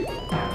Yeah.